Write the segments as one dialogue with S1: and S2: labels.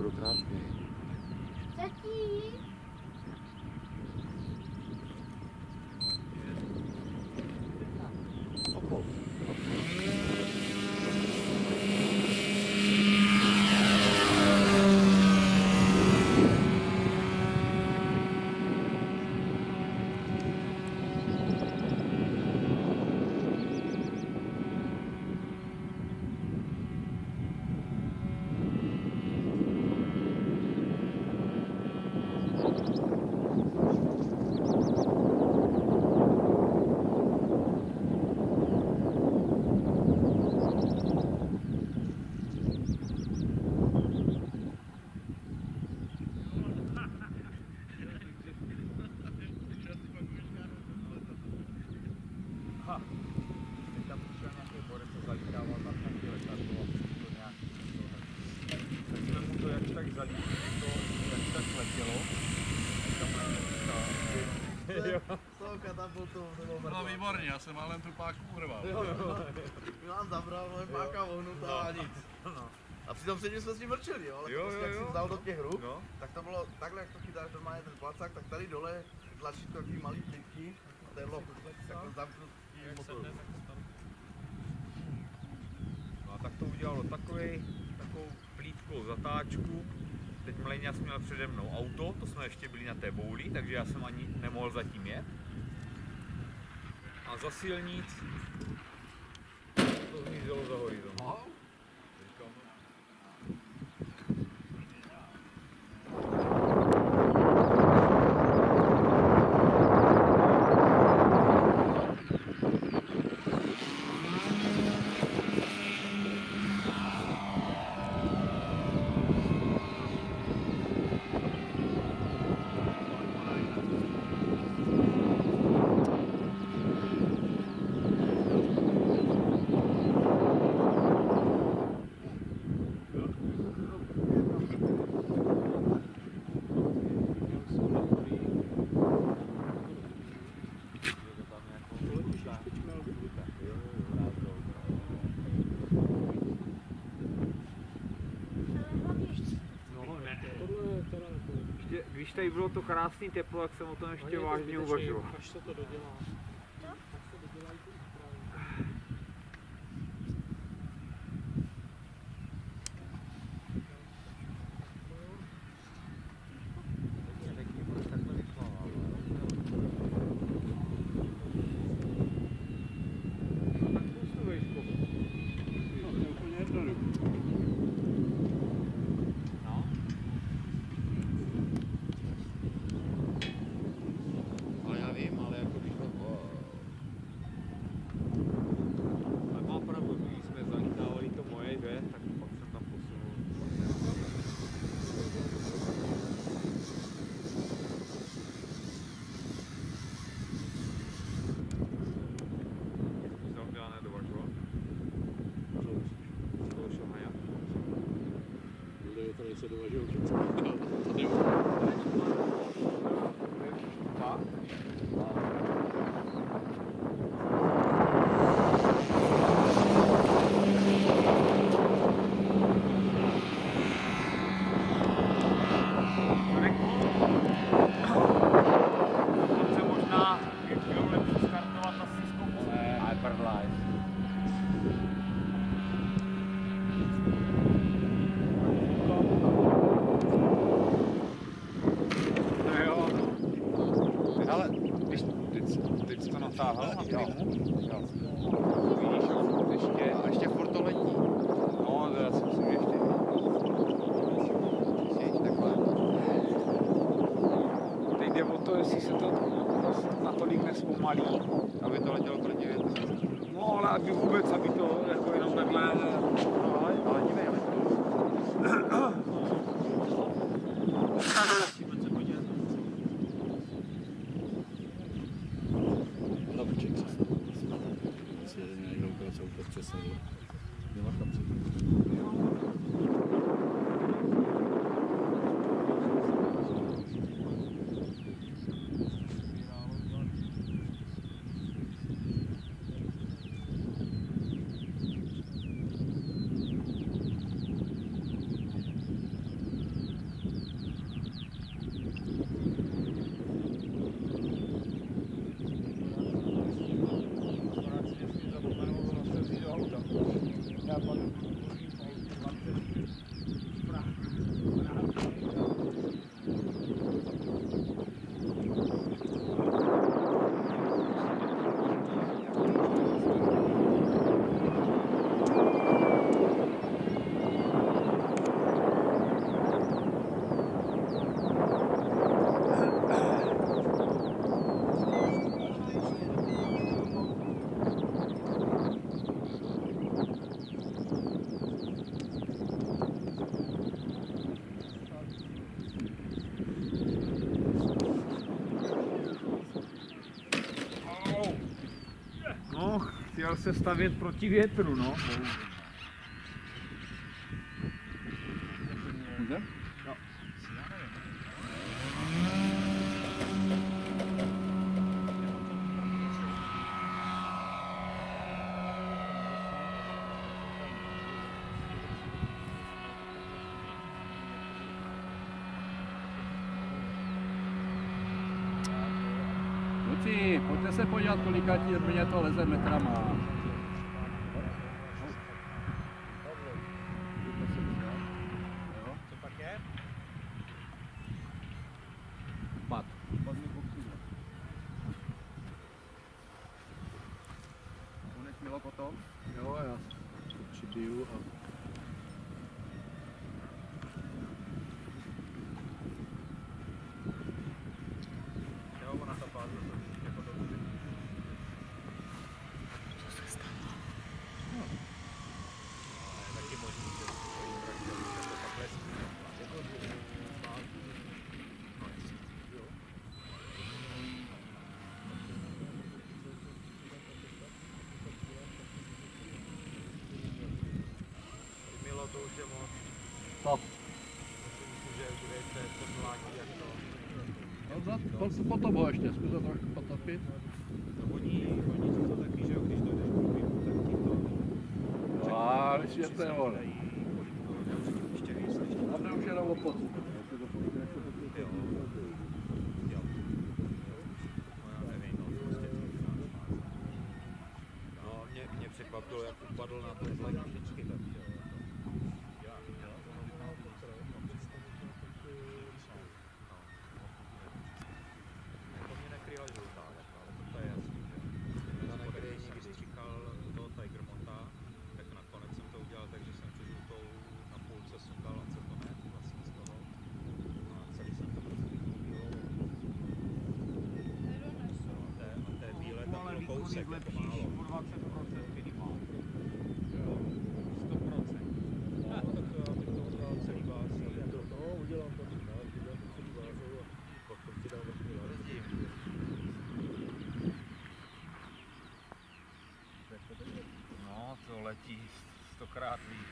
S1: Jo, já budu krátký.
S2: Zatím.
S3: Teď tam přišel nějaký borec, co zalítával tam nějaký letadlo, to nějak, tak jsme mu to jak tak zalítili, to jak tak letělo, tak tam
S4: toho nebo
S5: No
S4: mrtva.
S5: výborně, já jsem málem tu páku urval.
S4: Jo, jo. Milan zabral, moje páka ohnutá a nic. A přitom předtím jsme s ním mrčeli, jo, ale
S3: Jo,
S4: prostě
S3: jo,
S4: jak
S3: jo.
S4: jsem dal do těch ruk,
S3: No.
S4: tak to bylo takhle, jak to chytáš normálně ten placák, tak tady dole tlačítko takový malý plivky a to je bylo takhle zamknutý motoru.
S3: No a tak to udělalo takový, takovou plítkou zatáčku. Teď Mlejňas měl přede mnou auto, to jsme ještě byli na té bouli, takže já jsem ani nemohl zatím jet. Za silnic to zmizelo za horizont. Říkám,
S2: Ale hlavně
S3: Ještě, když tady bylo to krásné teplo, jak jsem o tom ještě vážně uvažoval.
S6: Až se to dodělá.
S2: Co?
S6: Až se dodělají ty úpravy.
S3: No.
S1: Ale já vím, ale jako když to...
S3: Ale má pravdu, když jsme zalitávali to moje, že, tak pak jsem tam posunul. Jsem byla nedovažoval. To šel haja.
S6: Bude to něco dovažují.
S3: Tak? Dokonce možná je bylo lepší startovat na Cisco
S1: Hyperlife.
S3: No jo. Ale když teď, teď jsi to natáhl na filmu,
S1: Jo.
S3: vidíš, jo, ještě,
S1: A ještě furt to letí.
S3: no, to já si myslím, že ještě.
S1: Síť takhle.
S3: Teď jde o to, jestli se to zase natolik nespomalí.
S1: Aby to letělo proti větru.
S3: No, ale aby vůbec, aby to jako jenom takhle...
S1: No ale, ale dívej, ale
S6: Hlaviček Thank you. Se
S1: stavět proti větru, no.
S6: Kluci, pojďte se podívat, kolika ti mě to leze metrama.
S1: Co pak je?
S6: Pad.
S1: Konec mělo potom?
S6: Jo, já to přibiju a
S1: Jo, ona ta fáze to jako to taky možný, že to stojí traktor, že to takhle spí. Milo to už je moc.
S6: Co?
S1: Myslím, že budete to mlátí jak to.
S6: No, za, po, potom ho ještě, zkus to trošku potopit.
S1: No oni, oni jsou to taky, že když dojdeš k průběhu, tak ti to
S6: A vysvětlé
S1: dají ještě víc, než ti
S6: Tam už jenom o pocit.
S1: Jo. No já nevím, no, prostě to znáš. No, mě, mě překvapilo, jak upadl na to zlej vždycky tak, jo. To mě nekryla žlutá, ale to je jasný, že jo. Na někde nikdy čekal do Tiger Monta, tak nakonec jsem to udělal tak, že jsem při žlutou na půlce sundal acetonet vlastně z toho. A celý jsem to prostě bílou. A té, a té bílé jako málo.
S3: o 20% minimálně. 100%.
S1: No, tak to já bych to udělal celý vás.
S4: No, udělám to třeba, udělám to celý vázou a pak to ti dám takový lází.
S1: No, to letí stokrát líp.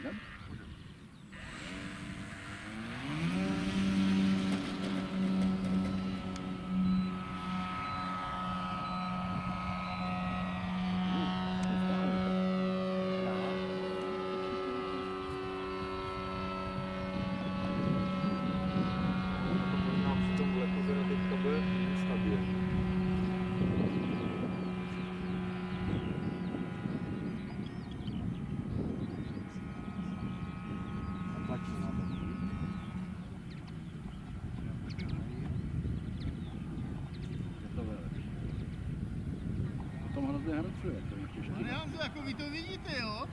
S6: Jdem?
S4: Možná při tom vleku teda teďka bude stabilní.
S6: Tlačí na to. Je to lepší. Potom hrozně hrcuje, to je
S7: jako vy to vidíte, jo?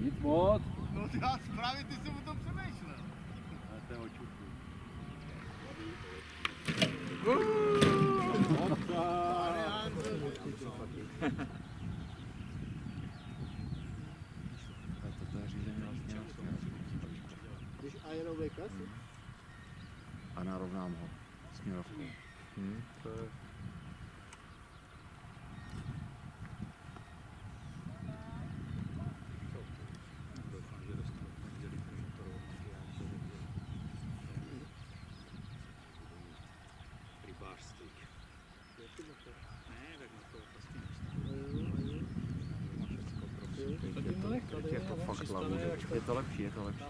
S6: Nic moc.
S7: No ty já právě ty jsem o tom přemýšlel.
S6: Ale to je
S7: Honzo,
S4: Když aerový kas?
S2: a narovnám ho směrovkou.
S4: Hmm, to je...
S1: Rybářství. Ne, tak na to prostě
S2: Je to hlavu, je to lepší, je to lepší.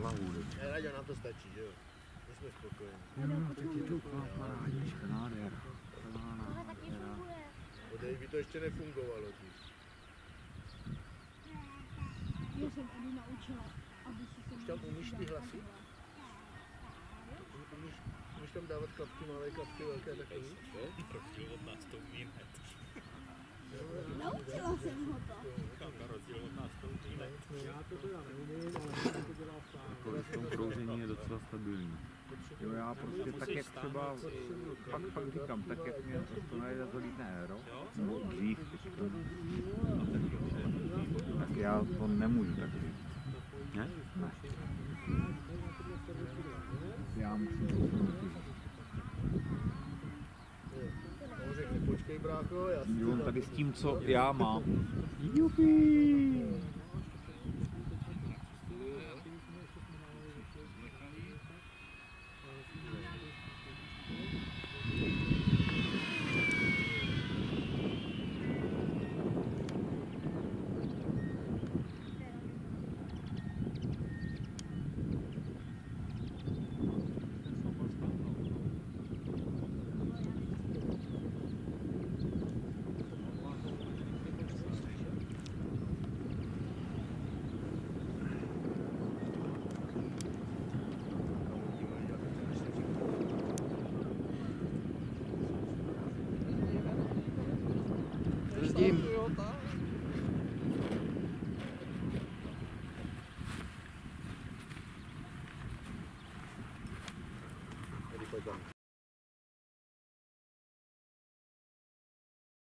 S2: Hlavu.
S4: Raďa, nám to stačí, že jo? My jsme spokojení.
S8: Tohle taky funguje.
S4: Od by to ještě nefungovalo. Ty.
S8: naučila, aby si se
S4: Už tam umíš ty hlasy? Umíš, umíš tam dávat klapky, malé klapky, velké takový?
S1: Rozdíl od nás to umí hned.
S8: Naučila jsem ho to.
S1: Kam na rozdíl od nás to umí hned.
S3: Já to teda neumím, ale jsem to dělal sám.
S2: V tom kroužení je docela stabilní. Jo, já prostě tak, jak třeba, fakt, fakt říkám, tak jak mě to najde to lítné aero, nebo dřív tak já to nemůžu tak říct. Ne? Ne. Já musím posunout ty
S4: On řekne, počkej brácho, já si
S2: On tady s tím, co já mám. Jupi!